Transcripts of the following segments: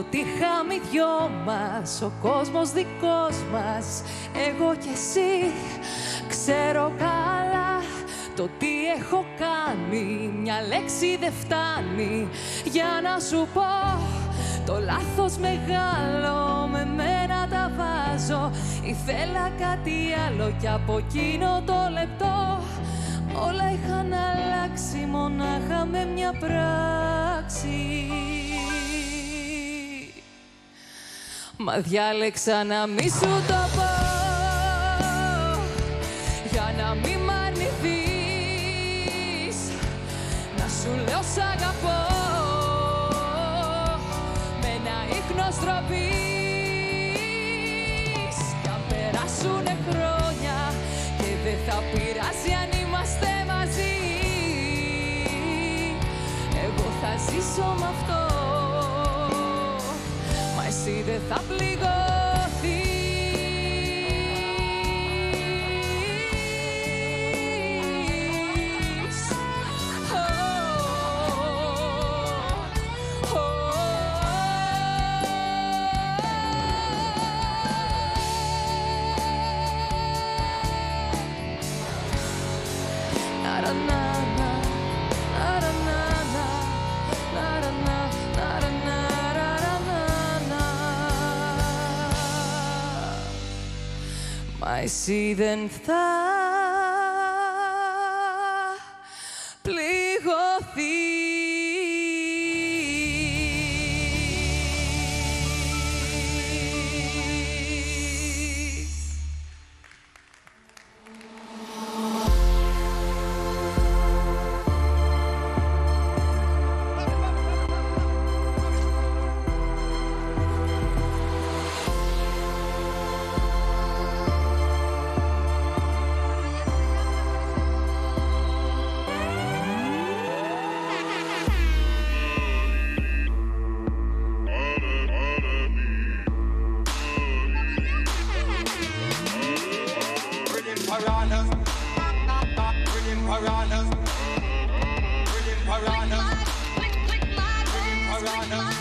Ξέρω καλά το τι είχαμε οι δυο μας Ο κόσμος δικός μας. Εγώ και εσύ Ξέρω καλά το τι έχω κάνει. Μια λέξη δεν φτάνει. Για να σου πω το λάθος μεγάλο με μένα τα βάζω. Ήθελα κάτι άλλο κι από εκείνο το λεπτό. Όλα είχαν αλλάξει μονάχα με μια πράξη Μα διάλεξα να μη σου το πω. Για να μη μ' αρνηθείς. Να σου λέω σ' αγαπώ. Με ένα ίχνος ντροπής Κι αν περάσουνε χρόνια Και δεν θα πειράζει αν είμαστε μαζί. Εγώ θα ζήσω με αυτό Μα εσύ δεν Μα εσύ δεν θα piranhas. Brilliant piranhas. Brilliant piranhas.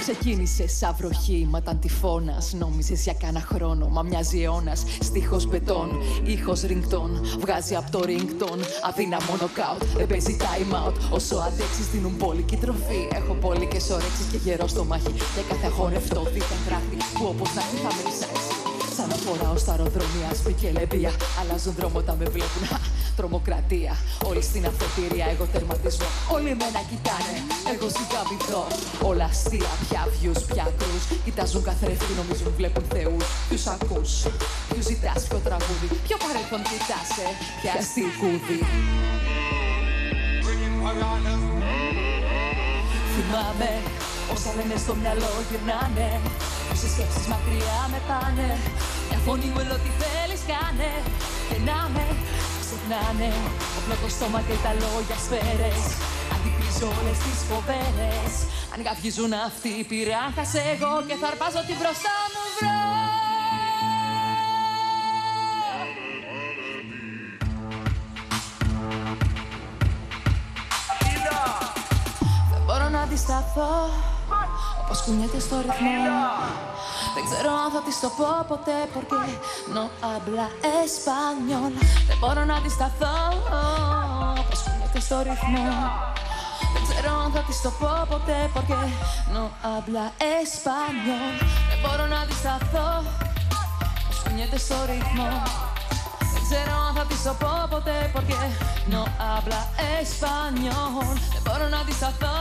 Ξεκίνησε σαν βροχή, μα ήταν τυφώνας. Νόμιζες για κάνα χρόνο, μα μοιάζει αιώνας. Στίχος μπετόν, ήχος ringtone. Βγάζει από το ringtone, αδύναμο νοκάουτ. Δεν παίζει time out. Όσο αντέξεις, δίνουν πόλικη τροφή. Έχω πόλικε ωρέξει και γερό στο μάχη. Για κάθε αγορευτό δίθεν βράδυ που όπως να έχει θα με ψάξει. Σαν να φοράω στα αεροδρόμια, άσπρη και λεμπία. Αλλάζουν δρόμο όταν με βλέπουν. Χα, Τρομοκρατία, όλοι στην αφετηρία, εγώ τερματισμό. Όλοι μένα κοιτάνε, εγώ σιγά βιδώ. Όλα αστεία, πια views, πια κρούς. Κοιτάζουν καθρέφτη, νομίζουν βλέπουν θεούς. Ποιους ακούς, ποιους ζητάς, ποιο τραγούδι. Ποιο παρελθόν κοιτάσαι, ποια στικούδι. Brilliant piranhas. Θυμάμαι όσα λένε στο μυαλό γυρνάνε Όσες σκέψεις μακριά με πάνε Μια φωνή μου ό,τι θέλεις κάνε Και να με ξεχνάνε Όπλο το στόμα και τα λόγια σφαίρες. Αντιπίζω όλες τις φοβέρες. Αν καυγίζουν αυτοί οι πειράχας εγώ Και θα αρπάζω την μπροστά μου βρω μπορώ να αντισταθώ Όπως κουνιέται στο ρυθμό. Δεν ξέρω αν θα της το πω ποτέ Porque no habla español. Δεν μπορώ να αντισταθώ Όπως κουνιέται στο ρυθμό. Δεν ξέρω αν θα της το πω ποτέ Porque no habla español. Δεν μπορώ να αντισταθώ Όπως κουνιέται στο ρυθμό. δεν ξέρω αν θα της το πω ποτέ Porque no habla español Δεν μπορώ να αντισταθώ.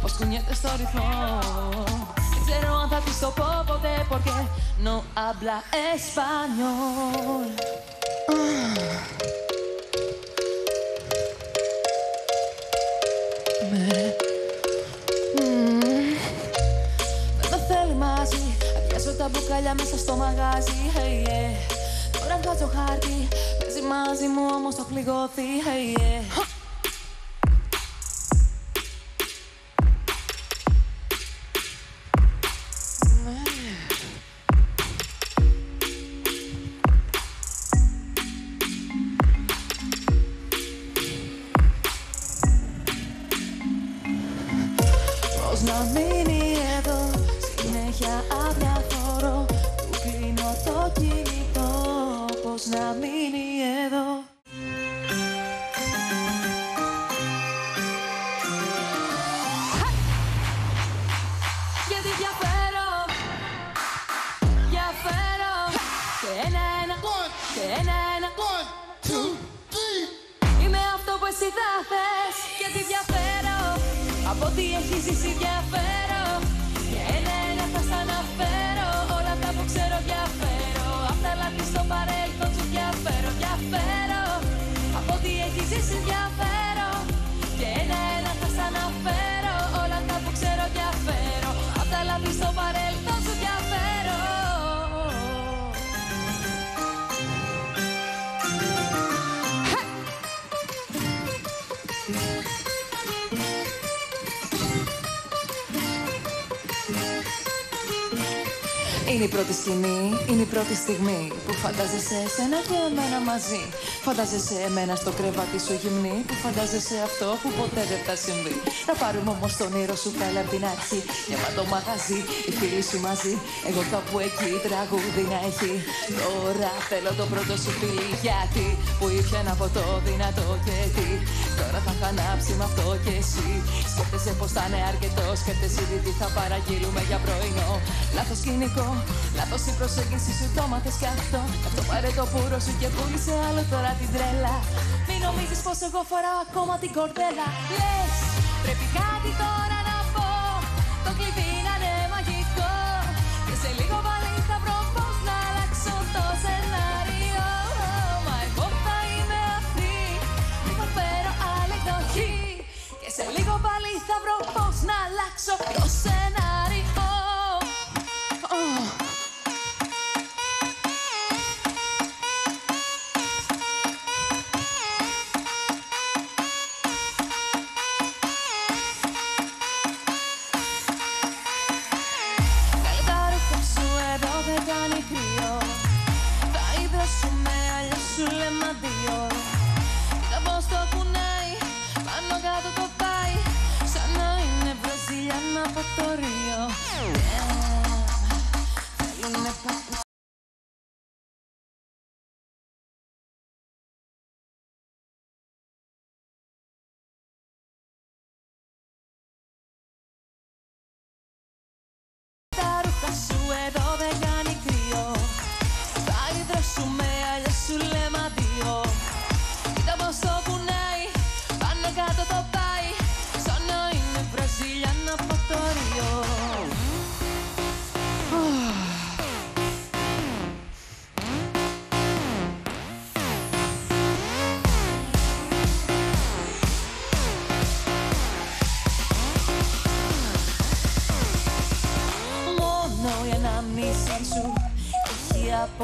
Πως κουνιέται στο ρυθμό. Δεν ξέρω αν θα της το πω ποτέ Porque no habla español Ναι. Μμμ. Δεν με θέλει μαζί. Αδειάζω τα μπουκάλια μέσα στο μαγάζι. Hey, yeah. Τώρα βγάζω χάρτη Παίζει μαζί μου όμως το πληγώθη hey, yeah. Είναι η πρώτη σκηνή, είναι η πρώτη στιγμή που φαντάζεσαι εσένα και εμένα μαζί. Φαντάζεσαι εμένα στο κρεβάτι σου γυμνή που φαντάζεσαι αυτό που ποτέ δεν θα συμβεί. Να πάρουμε όμως τον ήρω σου πάλι απ' την αρχή. Γεμάτο μαγαζί, οι φίλοι σου μαζί. Εγώ κάπου εκεί τραγούδι να έχει. Τώρα θέλω το πρώτο σου φίλι γιατί που ήπιανα από το δυνατό και τι. Τώρα θα είχα ανάψει με αυτό και εσύ. Σκέφτεσαι πως θα είναι αρκετός. Σκέφτεσαι ήδη τι θα παραγγείλουμε για πρωινό. Λάθος σκηνικό, λάθος η προσέγγιση σου. Το μάθες κι αυτό. Αυτό πάρε το πουρο σου και πούλησε άλλο τώρα την τρέλα. Μην νομίζεις πως εγώ φοράω ακόμα την κορδέλα. Λες, πρέπει κάτι τώρα να πω. Το κλειδί να είναι μαγικό. Και σε λίγο πάλι θα βρω πώς να αλλάξω το σενάριο. Μα εγώ θα είμαι αυτή. Μην θα φέρω άλλη εκδοχή. Και σε λίγο πάλι θα βρω πώς να αλλάξω το Βραζιλιάνα από το Ρίο Yeah.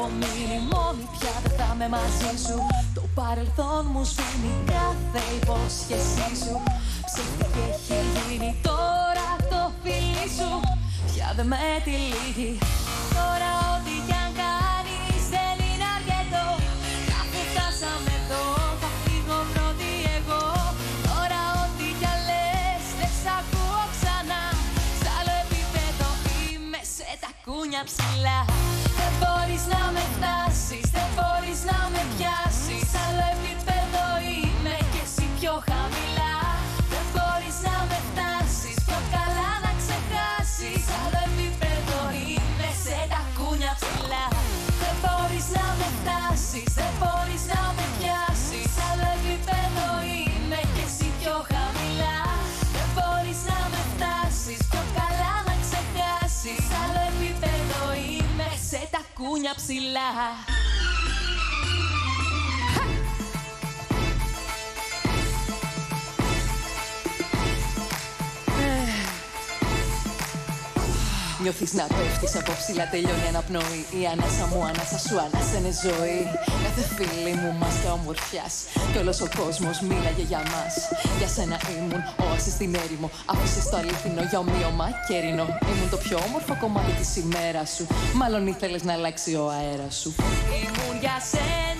Έχει απομείνει μόνη πια δεν θα είμαι μαζί σου. Το παρελθόν μου σβήνει κάθε υπόσχεσή σου. Ψεύτικη έχει γίνει τώρα το φίλι σου. Πια δεν με τυλίγει Τώρα ό,τι κι αν κάνεις δεν είναι αρκετό. Αφού φτάσαμε εδώ θα φύγω πρώτη εγώ. Τώρα ό,τι κι αν λες δεν σ' ακούω ξανά. Σ' άλλο επίπεδο είμαι σε τα κούνια ψηλά είμαι σε τα Νιώθεις να πέφτεις από ψηλά τελειώνει ένα πνοή Η ανάσα μου, ανάσα σου, ανάσα είναι ζωή. Κάθε φίλη μου μάσκα ομορφιάς. Κι όλος ο κόσμος μίλαγε για μας. Για σένα ήμουν όαση στην έρημο. Άφησες το αλήθινο για ομοίωμα κέρινο Ήμουν το πιο όμορφο κομμάτι της ημέρας σου. Μάλλον ήθελες να αλλάξει ο αέρας σου. Ήμουν για σένα